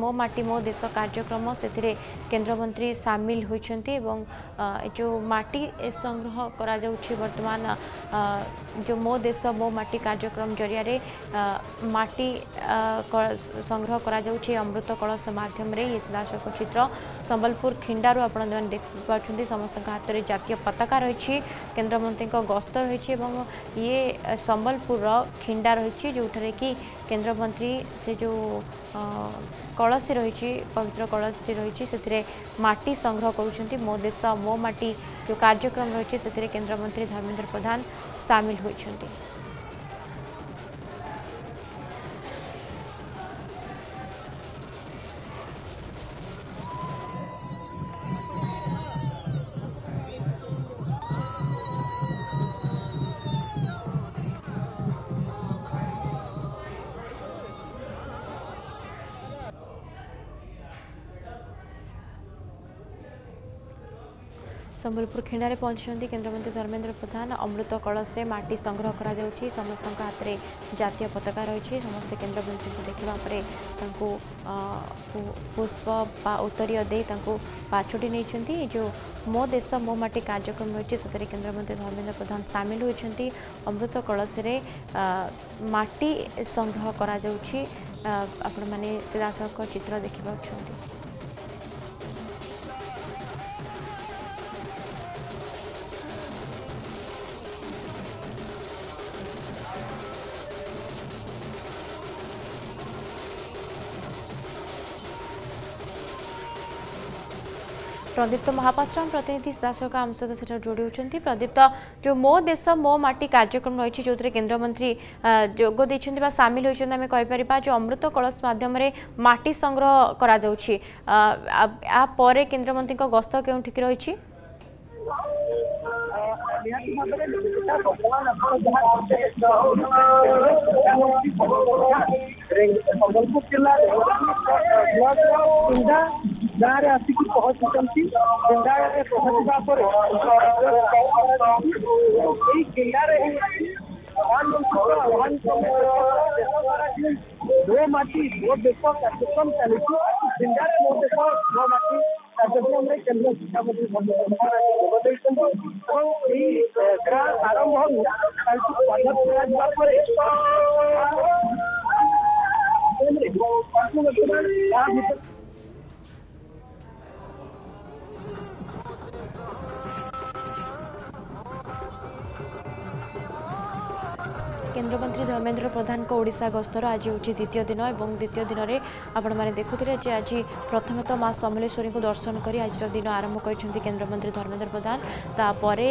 ମୋ ମାଟି ମୋ ଦେଶ କାର୍ଯ୍ୟକ୍ରମ ସେଥିରେ କେନ୍ଦ୍ରମନ୍ତ୍ରୀ ସାମିଲ ହୋଇଛନ୍ତି ଏବଂ ଯେଉଁ ମାଟି ସଂଗ୍ରହ କରାଯାଉଛି ବର୍ତ୍ତମାନ ଯେଉଁ ମୋ ଦେଶ ମୋ ମାଟି କାର୍ଯ୍ୟକ୍ରମ ଜରିଆରେ ମାଟି ସଂଗ୍ରହ କରାଯାଉଛି ଅମୃତ କଳସ ମାଧ୍ୟମରେ ଏହି ସିଧାସଳଖ ଚିତ୍ର ସମ୍ବଲପୁର ଖଣ୍ଡାରୁ ଆପଣମାନେ ଦେଖିପାରୁଛନ୍ତି ସମସ୍ତଙ୍କ ହାତରେ ଜାତୀୟ ପତାକା ରହିଛି କେନ୍ଦ୍ରମନ୍ତ୍ରୀଙ୍କ ଗସ୍ତ ରହିଛି ଏବଂ ଇଏ ସମ୍ବଲପୁରର ଖିଣ୍ଡା ରହିଛି ଯେଉଁଠାରେ କି କେନ୍ଦ୍ରମନ୍ତ୍ରୀ ସେ ଯେଉଁ କଳସୀ ରହିଛି ପବିତ୍ର କଳସୀ ରହିଛି ସେଥିରେ ମାଟି ସଂଗ୍ରହ କରୁଛନ୍ତି ମୋ ଦେଶ ମୋ ମାଟି ଯେଉଁ କାର୍ଯ୍ୟକ୍ରମ ରହିଛି ସେଥିରେ କେନ୍ଦ୍ରମନ୍ତ୍ରୀ ଧର୍ମେନ୍ଦ୍ର ପ୍ରଧାନ ସାମିଲ ହୋଇଛନ୍ତି ସମ୍ବଲପୁର ଖେଣାରେ ପହଞ୍ଚିଛନ୍ତି କେନ୍ଦ୍ରମନ୍ତ୍ରୀ ଧର୍ମେନ୍ଦ୍ର ପ୍ରଧାନ ଅମୃତ କଳସରେ ମାଟି ସଂଗ୍ରହ କରାଯାଉଛି ସମସ୍ତଙ୍କ ହାତରେ ଜାତୀୟ ପତାକା ରହିଛି ସମସ୍ତେ କେନ୍ଦ୍ରମନ୍ତ୍ରୀଙ୍କୁ ଦେଖିବା ପରେ ତାଙ୍କୁ ପୁଷ୍ପ ବା ଉତ୍ତରୀୟ ଦେଇ ତାଙ୍କୁ ପାଛୋଟି ନେଇଛନ୍ତି ଯେଉଁ ମୋ ଦେଶ ମୋ ମାଟି କାର୍ଯ୍ୟକ୍ରମ ରହିଛି ସେଥିରେ କେନ୍ଦ୍ରମନ୍ତ୍ରୀ ଧର୍ମେନ୍ଦ୍ର ପ୍ରଧାନ ସାମିଲ ହୋଇଛନ୍ତି ଅମୃତ କଳସରେ ମାଟି ସଂଗ୍ରହ କରାଯାଉଛି ଆପଣମାନେ ସିଧାସଳଖ ଚିତ୍ର ଦେଖିପାରୁଛନ୍ତି ପ୍ରଦୀପ୍ତ ମହାପାତ୍ର ଆମ ପ୍ରତିନିଧି ସଦାଶିବ ଆମ ସହିତ ସେଠାରେ ଯୋଡ଼ି ହେଉଛନ୍ତି ପ୍ରଦୀପ୍ତ ଯେଉଁ ମୋ ଦେଶ ମୋ ମାଟି କାର୍ଯ୍ୟକ୍ରମ ରହିଛି ଯେଉଁଥିରେ କେନ୍ଦ୍ରମନ୍ତ୍ରୀ ଯୋଗ ଦେଇଛନ୍ତି ବା ସାମିଲ ହୋଇଛନ୍ତି ଆମେ କହିପାରିବା ଯେଉଁ ଅମୃତ କଳସ ମାଧ୍ୟମରେ ମାଟି ସଂଗ୍ରହ କରାଯାଉଛି ଏହା ପରେ କେନ୍ଦ୍ରମନ୍ତ୍ରୀଙ୍କ ଗସ୍ତ କେଉଁଠିକି ରହିଛି ନିହାତି ଭାବରେ ବର୍ତ୍ତମାନ ଆପଣ ଯାହା ସମ୍ବଲପୁର ଜିଲ୍ଲା ଗାଁରେ ଆସିକି ପହଞ୍ଚୁଛନ୍ତି ଗାଁରେ ପହଞ୍ଚିବା ପରେ ଏଇ ଜିଲ୍ଲାରେ ଦୋ ମାଟି ଦୋ ଦେଶ କାର୍ଯ୍ୟକ୍ରମ ଚାଲିଛି ଜିଲ୍ଲାରେ ମୋ ଦେଶ ଦୋ ମାଟି କାର୍ଯ୍ୟକ୍ରମରେ କେନ୍ଦ୍ର ଶିକ୍ଷାମନ୍ତ୍ରୀ ଯୋଗ ଦେଇଛନ୍ତି ଏବଂ ଏହି ଖେଳ ଆରମ୍ଭ ହେଉ ତାଙ୍କୁ ସ୍ୱାଗତ କରାଯିବା ପରେ ତା ଭିତରେ চন্দ্রকান্ত ମୁଖ୍ୟମନ୍ତ୍ରୀ ଧର୍ମେନ୍ଦ୍ର ପ୍ରଧାନଙ୍କ ଓଡ଼ିଶା ଗସ୍ତର ଆଜି ହେଉଛି ଦ୍ୱିତୀୟ ଦିନ ଏବଂ ଦ୍ୱିତୀୟ ଦିନରେ ଆପଣମାନେ ଦେଖୁଥିଲେ ଯେ ଆଜି ପ୍ରଥମତଃ ମା ସମଲେଶ୍ୱରୀଙ୍କୁ ଦର୍ଶନ କରି ଆଜିର ଦିନ ଆରମ୍ଭ କରିଛନ୍ତି କେନ୍ଦ୍ରମନ୍ତ୍ରୀ ଧର୍ମେନ୍ଦ୍ର ପ୍ରଧାନ ତାପରେ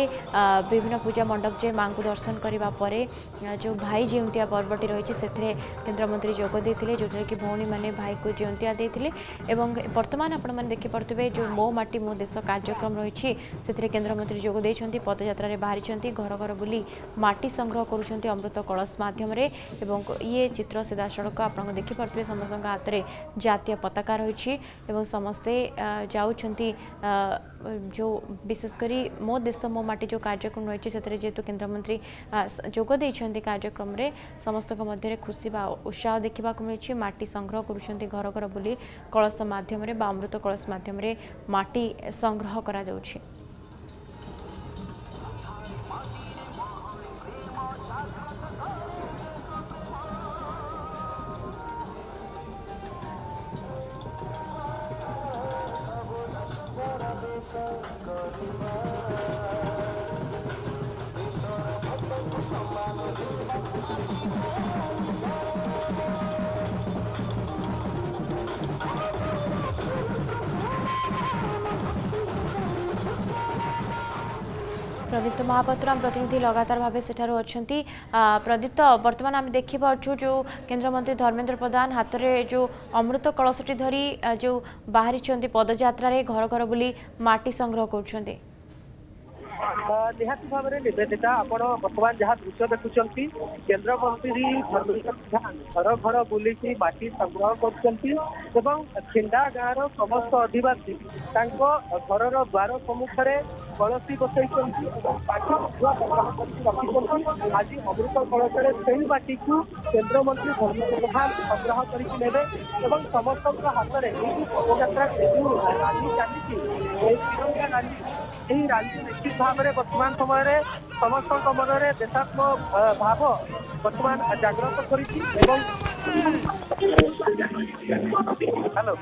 ବିଭିନ୍ନ ପୂଜା ମଣ୍ଡପ ଯେ ମାଙ୍କୁ ଦର୍ଶନ କରିବା ପରେ ଯେଉଁ ଭାଇ ଜେଉନ୍ତିଆ ପର୍ବଟି ରହିଛି ସେଥିରେ କେନ୍ଦ୍ରମନ୍ତ୍ରୀ ଯୋଗ ଦେଇଥିଲେ ଯେଉଁଥିରେ କି ଭଉଣୀମାନେ ଭାଇକୁ ଜେଉନ୍ତିଆ ଦେଇଥିଲେ ଏବଂ ବର୍ତ୍ତମାନ ଆପଣମାନେ ଦେଖିପାରୁଥିବେ ଯେଉଁ ମୋ ମାଟି ମୋ ଦେଶ କାର୍ଯ୍ୟକ୍ରମ ରହିଛି ସେଥିରେ କେନ୍ଦ୍ରମନ୍ତ୍ରୀ ଯୋଗ ଦେଇଛନ୍ତି ପଦଯାତ୍ରାରେ ବାହାରିଛନ୍ତି ଘର ଘର ବୁଲି ମାଟି ସଂଗ୍ରହ କରୁଛନ୍ତି ଅମୃତ କଳସ ମାଧ୍ୟମରେ ମାଧ୍ୟମରେ ଏବଂ ଇଏ ଚିତ୍ର ସିଧାସଳଖ ଆପଣଙ୍କୁ ଦେଖିପାରୁଥିବେ ସମସ୍ତଙ୍କ ହାତରେ ଜାତୀୟ ପତାକା ରହିଛି ଏବଂ ସମସ୍ତେ ଯାଉଛନ୍ତି ଯେଉଁ ବିଶେଷ କରି ମୋ ଦେଶ ମୋ ମାଟି ଯେଉଁ କାର୍ଯ୍ୟକ୍ରମ ରହିଛି ସେଥିରେ ଯେହେତୁ କେନ୍ଦ୍ରମନ୍ତ୍ରୀ ଯୋଗ ଦେଇଛନ୍ତି କାର୍ଯ୍ୟକ୍ରମରେ ସମସ୍ତଙ୍କ ମଧ୍ୟରେ ଖୁସି ବା ଉତ୍ସାହ ଦେଖିବାକୁ ମିଳିଛି ମାଟି ସଂଗ୍ରହ କରୁଛନ୍ତି ଘର ଘର ବୁଲି କଳସ ମାଧ୍ୟମରେ ବା ଅମୃତ କଳସ ମାଧ୍ୟମରେ ମାଟି ସଂଗ୍ରହ କରାଯାଉଛି ପ୍ରଦୀପ୍ତ ମହାପାତ୍ର ଆମ ପ୍ରତିନିଧି ଲଗାତାର ଭାବେ ସେଠାରେ ଅଛନ୍ତି ପ୍ରଦୀପ୍ତ ବର୍ତ୍ତମାନ ଆମେ ଦେଖିପାରୁଛୁ ଯେଉଁ କେନ୍ଦ୍ରମନ୍ତ୍ରୀ ଧର୍ମେନ୍ଦ୍ର ପ୍ରଧାନ ହାତରେ ଯେଉଁ ଅମୃତ କଳସଟି ଧରି ଯେଉଁ ବାହାରିଛନ୍ତି ପଦଯାତ୍ରାରେ ଘର ଘର ବୁଲି ମାଟି ସଂଗ୍ରହ କରୁଛନ୍ତି ନିହାତି ଭାବରେ ନିବେଦିତା ଆପଣ ବର୍ତ୍ତମାନ ଯାହା ଦୃଶ୍ୟ ଦେଖୁଛନ୍ତି କେନ୍ଦ୍ରମନ୍ତ୍ରୀ ଘର ଘର ବୁଲିକି ମାଟି ସଂଗ୍ରହ କରୁଛନ୍ତି ଏବଂ ଛିଣ୍ଡା ଗାଁର ସମସ୍ତ ଅଧିବାସୀ ତାଙ୍କ ଘରର ଦ୍ୱାର ସମ୍ମୁଖରେ କଳସି ବସାଇଛନ୍ତି ଏବଂ ପାଠ ରଖିଛନ୍ତି ଆଜି ଅମୃତ କଳସରେ ସେହି ମାଟିକୁ କେନ୍ଦ୍ରମନ୍ତ୍ରୀ ଧର୍ମେନ୍ଦ୍ର ପ୍ରଧାନ ସଂଗ୍ରହ କରିକି ନେବେ ଏବଂ ସମସ୍ତଙ୍କ ହାତରେ ଏହି ପଦଯାତ୍ରା ଯେଉଁ ରାଲି ଚାଲିଛି ଏହି ତିରଙ୍ଗା ରାଲି ଏହି ରାଲି ନିଶ୍ଚିତ ଭାବରେ ବର୍ତ୍ତମାନ ସମୟରେ ସମସ୍ତଙ୍କ ମନରେ ଦେଶାତ୍ମକ ଭାବ ବର୍ତ୍ତମାନ ଜାଗ୍ରତ କରିଛି ଏବଂ ହ୍ୟାଲୋ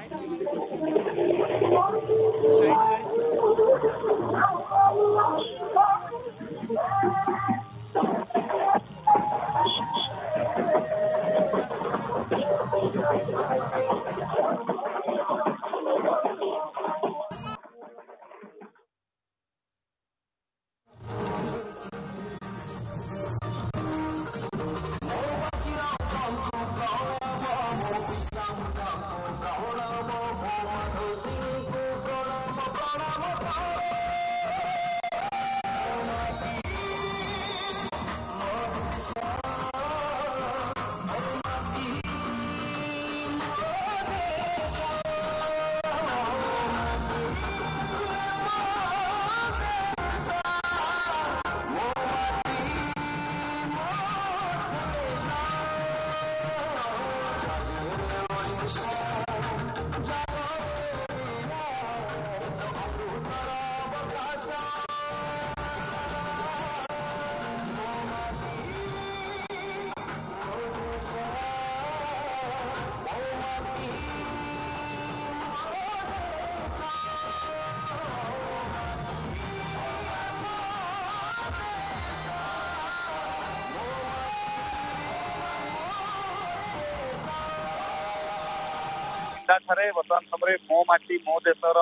ଢାକାଠାରେ ବର୍ତ୍ତମାନ ସମୟରେ ମୋ ମାଟି ମୋ ଦେଶର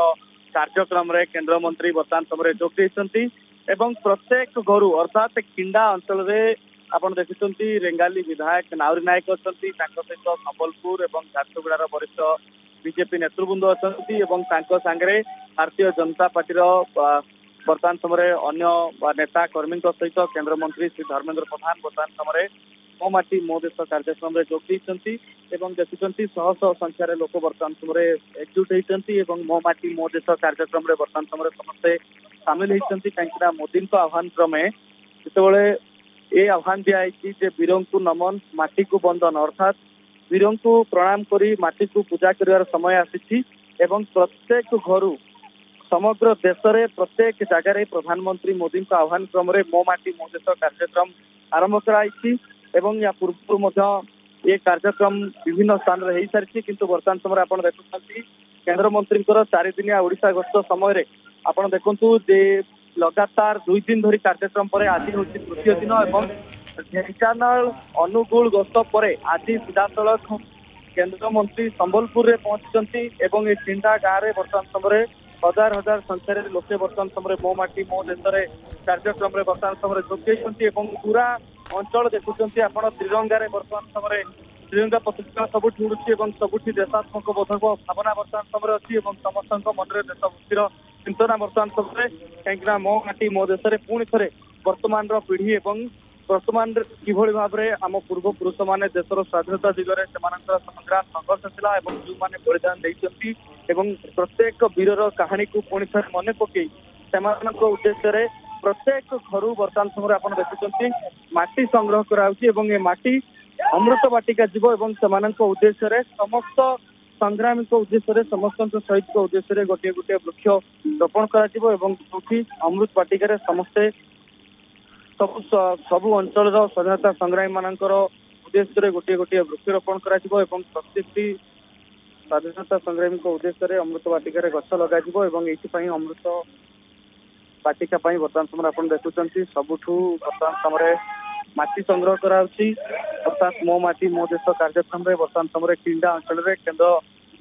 କାର୍ଯ୍ୟକ୍ରମରେ କେନ୍ଦ୍ରମନ୍ତ୍ରୀ ବର୍ତ୍ତମାନ ସମୟରେ ଯୋଗ ଦେଇଛନ୍ତି ଏବଂ ପ୍ରତ୍ୟେକ ଘରୁ ଅର୍ଥାତ୍ କିଣ୍ଡା ଅଞ୍ଚଳରେ ଆପଣ ଦେଖୁଛନ୍ତି ରେଙ୍ଗାଲି ବିଧାୟକ ନାଉରୀ ନାୟକ ଅଛନ୍ତି ତାଙ୍କ ସହିତ ସମ୍ବଲପୁର ଏବଂ ଝାରସୁଗୁଡ଼ାର ବରିଷ୍ଠ ବିଜେପି ନେତୃବୃନ୍ଦ ଅଛନ୍ତି ଏବଂ ତାଙ୍କ ସାଙ୍ଗରେ ଭାରତୀୟ ଜନତା ପାର୍ଟିର ବର୍ତ୍ତମାନ ସମୟରେ ଅନ୍ୟ ବା ନେତା କର୍ମୀଙ୍କ ସହିତ କେନ୍ଦ୍ରମନ୍ତ୍ରୀ ଶ୍ରୀ ଧର୍ମେନ୍ଦ୍ର ପ୍ରଧାନ ବର୍ତ୍ତମାନ ସମୟରେ ମୋ ମାଟି ମୋ ଦେଶ କାର୍ଯ୍ୟକ୍ରମରେ ଯୋଗ ଦେଇଛନ୍ତି ଏବଂ ଦେଖୁଛନ୍ତି ଶହ ଶହ ସଂଖ୍ୟାରେ ଲୋକ ବର୍ତ୍ତମାନ ସମୟରେ ଏକଜୁଟ ହେଇଛନ୍ତି ଏବଂ ମୋ ମାଟି ମୋ ଦେଶ କାର୍ଯ୍ୟକ୍ରମରେ ବର୍ତ୍ତମାନ ସମୟରେ ସମସ୍ତେ ସାମିଲ ହେଇଛନ୍ତି କାହିଁକିନା ମୋଦିଙ୍କ ଆହ୍ୱାନ କ୍ରମେ ଯେତେବେଳେ ଏ ଆହ୍ୱାନ ଦିଆଯାଇଛି ଯେ ବୀରଙ୍କୁ ନମନ ମାଟିକୁ ବନ୍ଦନ ଅର୍ଥାତ୍ ବୀରଙ୍କୁ ପ୍ରଣାମ କରି ମାଟିକୁ ପୂଜା କରିବାର ସମୟ ଆସିଛି ଏବଂ ପ୍ରତ୍ୟେକ ଘରୁ ସମଗ୍ର ଦେଶରେ ପ୍ରତ୍ୟେକ ଜାଗାରେ ପ୍ରଧାନମନ୍ତ୍ରୀ ମୋଦିଙ୍କ ଆହ୍ୱାନ କ୍ରମରେ ମୋ ମାଟି ମୋ ଦେଶ କାର୍ଯ୍ୟକ୍ରମ ଆରମ୍ଭ କରାଯାଇଛି ଏବଂ ଏହା ପୂର୍ବରୁ ମଧ୍ୟ ଏ କାର୍ଯ୍ୟକ୍ରମ ବିଭିନ୍ନ ସ୍ଥାନରେ ହେଇସାରିଛି କିନ୍ତୁ ବର୍ତ୍ତମାନ ସମୟରେ ଆପଣ ଦେଖୁଛନ୍ତି କେନ୍ଦ୍ରମନ୍ତ୍ରୀଙ୍କର ଚାରିଦିନିଆ ଓଡ଼ିଶା ଗସ୍ତ ସମୟରେ ଆପଣ ଦେଖନ୍ତୁ ଯେ ଲଗାତାର ଦୁଇ ଦିନ ଧରି କାର୍ଯ୍ୟକ୍ରମ ପରେ ଆଜି ହେଉଛି ତୃତୀୟ ଦିନ ଏବଂ ଢେଙ୍କାନାଳ ଅନୁଗୁଳ ଗସ୍ତ ପରେ ଆଜି ସିଧାସଳଖ କେନ୍ଦ୍ରମନ୍ତ୍ରୀ ସମ୍ବଲପୁରରେ ପହଞ୍ଚିଛନ୍ତି ଏବଂ ଏ ତିନିଟା ଗାଁରେ ବର୍ତ୍ତମାନ ସମୟରେ অধাদার হাজার સંસારે લોક્ય વર્તમાનસમરે મોમાટી મો દેશરે કાર્યક્રમરે વર્તમાનસમરે જોખી છંતી અને પૂરા অঞ্চল દેખું છંતી આપણ ત્રિરંગારે વર્તમાનસમરે ત્રિરંગા પ્રતિષ્ઠા સબુ ઠુડુઠી અને સબુઠી દેશાત્મક બદોકો સ્થાપના વર્તમાનસમરે છે અને સમસ્તં કો મનરે દેશાભિસીર ચિંતાના વર્તમાનસમરે કેકણા મોમાટી મો દેશરે પૂણ છરે વર્તમાનનો પીઢી અને ବର୍ତ୍ତମାନ କିଭଳି ଭାବରେ ଆମ ପୂର୍ବପୁରୁଷ ମାନେ ଦେଶର ସ୍ୱାଧୀନତା ଦିଗରେ ସେମାନଙ୍କର ସଂଗ୍ରାମ ସଂଘର୍ଷ ଥିଲା ଏବଂ ଯେଉଁମାନେ ବଳିଦାନ ଦେଇଛନ୍ତି ଏବଂ ପ୍ରତ୍ୟେକ ବୀରର କାହାଣୀକୁ ପୁଣି ଥରେ ମନେ ପକେଇ ସେମାନଙ୍କ ଉଦ୍ଦେଶ୍ୟରେ ପ୍ରତ୍ୟେକ ଘରୁ ବର୍ତ୍ତମାନ ସମୟରେ ଆପଣ ଦେଖୁଛନ୍ତି ମାଟି ସଂଗ୍ରହ କରାଯାଉଛି ଏବଂ ଏ ମାଟି ଅମୃତ ବାଟିକା ଯିବ ଏବଂ ସେମାନଙ୍କ ଉଦ୍ଦେଶ୍ୟରେ ସମସ୍ତ ସଂଗ୍ରାମୀଙ୍କ ଉଦ୍ଦେଶ୍ୟରେ ସମସ୍ତଙ୍କ ସହିତଙ୍କ ଉଦ୍ଦେଶ୍ୟରେ ଗୋଟିଏ ଗୋଟିଏ ବୃକ୍ଷ ରୋପଣ କରାଯିବ ଏବଂ ଯୋଉଠି ଅମୃତ ବାଟିକାରେ ସମସ୍ତେ ସବୁ ସବୁ ଅଞ୍ଚଳର ସ୍ୱାଧୀନତା ସଂଗ୍ରାମୀ ମାନଙ୍କର ଉଦ୍ଦେଶ୍ୟରେ ଗୋଟିଏ ଗୋଟିଏ ବୃକ୍ଷରୋପଣ କରାଯିବ ଏବଂ ପ୍ରତ୍ୟେକଟି ସ୍ୱାଧୀନତା ସଂଗ୍ରାମୀଙ୍କ ଉଦ୍ଦେଶ୍ୟରେ ଅମୃତ ବାଟିକାରେ ଗଛ ଲଗାଯିବ ଏବଂ ଏଇଥିପାଇଁ ଅମୃତ ବାଟିକା ପାଇଁ ବର୍ତ୍ତମାନ ସମୟରେ ଆପଣ ଦେଖୁଛନ୍ତି ସବୁଠୁ ବର୍ତ୍ତମାନ ସମୟରେ ମାଟି ସଂଗ୍ରହ କରାଯାଉଛି ଅର୍ଥାତ୍ ମୋ ମାଟି ମୋ ଦେଶ କାର୍ଯ୍ୟକ୍ରମରେ ବର୍ତ୍ତମାନ ସମୟରେ କିଣ୍ଡା ଅଞ୍ଚଳରେ କେନ୍ଦ୍ର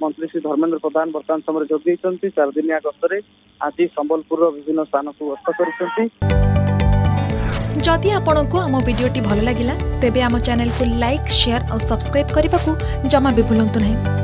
ମନ୍ତ୍ରୀ ଶ୍ରୀ ଧର୍ମେନ୍ଦ୍ର ପ୍ରଧାନ ବର୍ତ୍ତମାନ ସମୟରେ ଯୋଗ ଦେଇଛନ୍ତି ଚାରିଦିନିଆ ଗସ୍ତରେ ଆଜି ସମ୍ବଲପୁରର ବିଭିନ୍ନ ସ୍ଥାନକୁ ଗସ୍ତ କରିଛନ୍ତି जदि आपण आम भिडी भल लगा तेब आम चेल्क लाइक सेयार और सब्सक्राइब करने को जमा भी भूलु ना